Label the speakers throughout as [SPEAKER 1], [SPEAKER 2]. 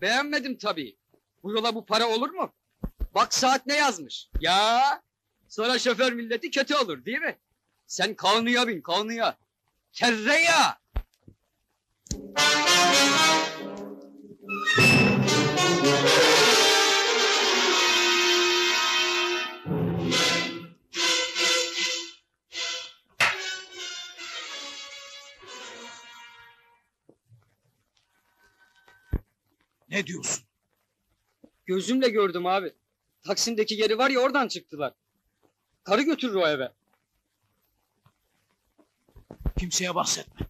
[SPEAKER 1] Beğenmedim tabii. Bu yola bu para olur mu? Bak saat ne yazmış. Ya sonra şoför milleti kötü olur değil mi? Sen kavnuya bin kavnuya. Terreya.
[SPEAKER 2] Ne diyorsun?
[SPEAKER 1] Gözümle gördüm abi. Taksim'deki yeri var ya oradan çıktılar. Karı götürür o eve.
[SPEAKER 2] Kimseye bahsetme.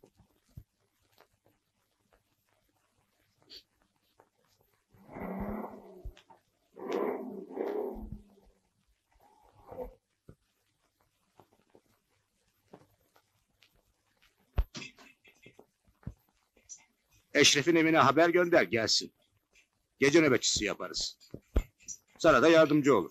[SPEAKER 3] Eşref'in evine haber gönder gelsin. Gece nöbetçisi yaparız. Sana da yardımcı olur.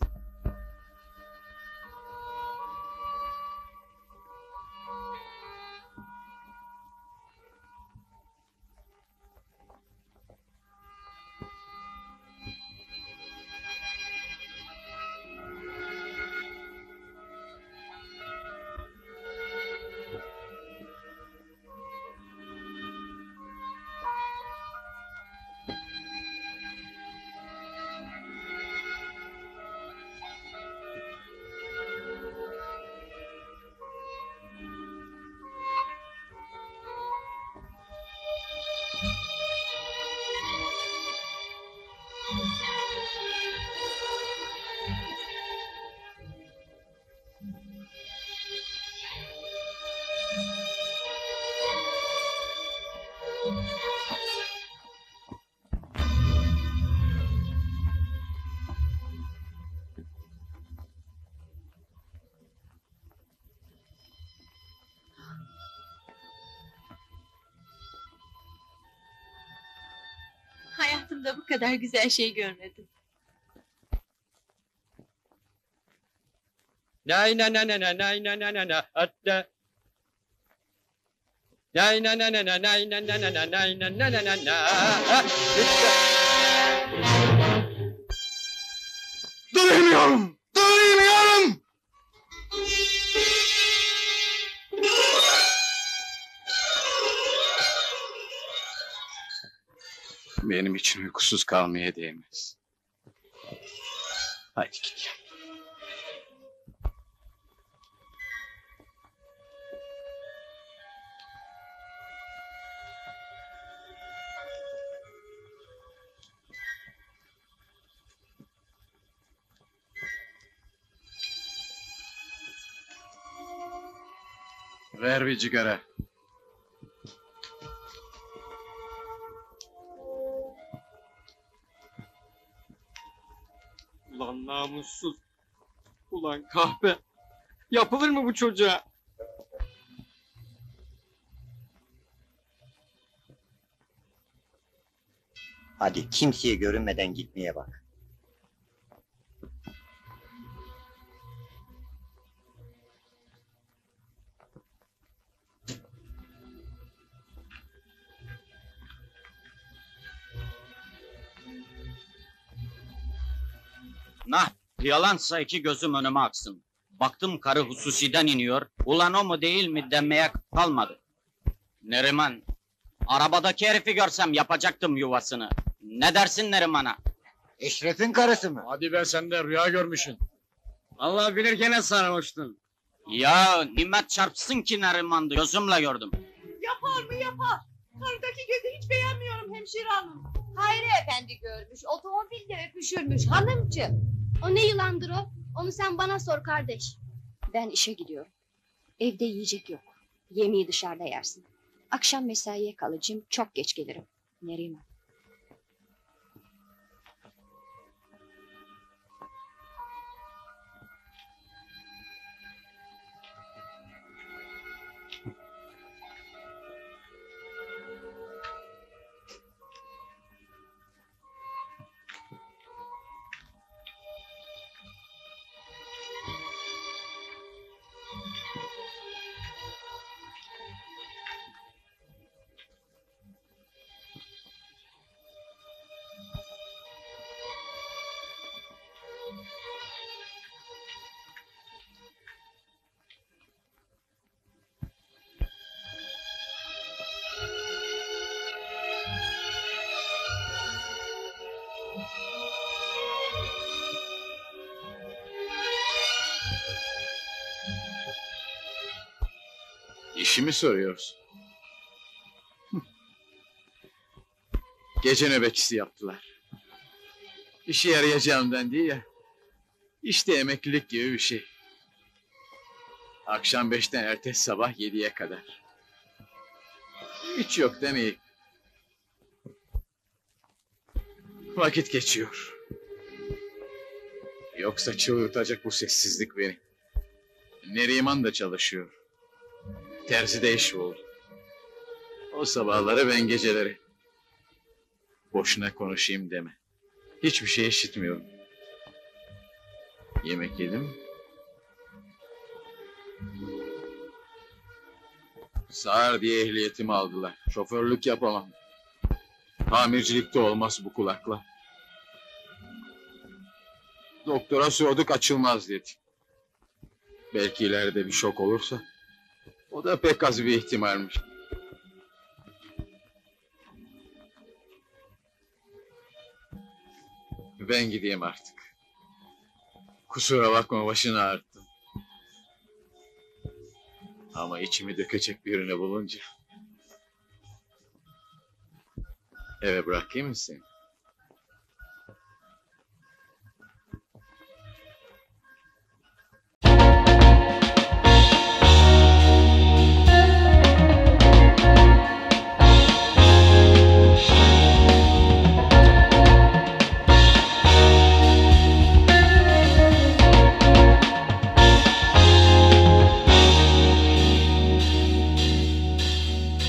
[SPEAKER 4] Hayatımda bu kadar güzel şey görmedim.
[SPEAKER 1] Nay na na na na nay na na na na hatta. Nay na na na na nay na na na na nay na na na na na. Ah!
[SPEAKER 3] Duymuyorum!
[SPEAKER 5] Benim için uykusuz kalmaya değmez. Hadi git. Ver bir cigara.
[SPEAKER 1] Namussuz. Ulan kahpe. Yapılır mı bu çocuğa?
[SPEAKER 6] Hadi kimseye görünmeden gitmeye bak.
[SPEAKER 7] Yalansa iki gözüm önüme aksın. Baktım karı hususiden iniyor. Ulan o mu değil mi demeye kalmadı. Neriman, arabadaki herifi görsem yapacaktım yuvasını. Ne dersin Neriman'a?
[SPEAKER 6] Eşref'in karısı mı?
[SPEAKER 5] Hadi be sen de rüya görmüşsün.
[SPEAKER 1] Allah bilir gene sarhoştun.
[SPEAKER 7] Ya nimet çarpsın ki Neriman'dı. Gözümle gördüm.
[SPEAKER 4] Yapar mı yapar? Karıdaki gözü hiç beğenmiyorum hemşire hanım.
[SPEAKER 8] Hayri efendi görmüş, otomobilde öpüşürmüş hanımcığım.
[SPEAKER 9] O ne yılandır o? Onu sen bana sor kardeş. Ben işe gidiyorum. Evde yiyecek yok. Yemeği dışarıda yersin. Akşam mesaiye kalacağım. Çok geç gelirim. Neriman.
[SPEAKER 5] İşi mi soruyorsun? Gece nöbetçisi yaptılar. İşe yarayacağımdan değil ya. İşte emeklilik gibi bir şey. Akşam beşten ertesi sabah yediye kadar. Hiç yok demeyin. Vakit geçiyor. Yoksa çıldırtacak bu sessizlik beni. Neriman da çalışıyor. Terzi de iş oldu. O sabahları ben geceleri. Boşuna konuşayım deme. Hiçbir şey işitmiyorum. Yemek yedim. Sağır diye ehliyetimi aldılar. Şoförlük yapamam. Tamircilikte olmaz bu kulakla. Doktora sorduk açılmaz dedi. Belki ileride bir şok olursa. O da pek az bir ihtimalmiş. Ben gideyim artık. Kusura bakma başını ağrıttım. Ama içimi dökecek birini bulunca... Eve bırakayım mı seni?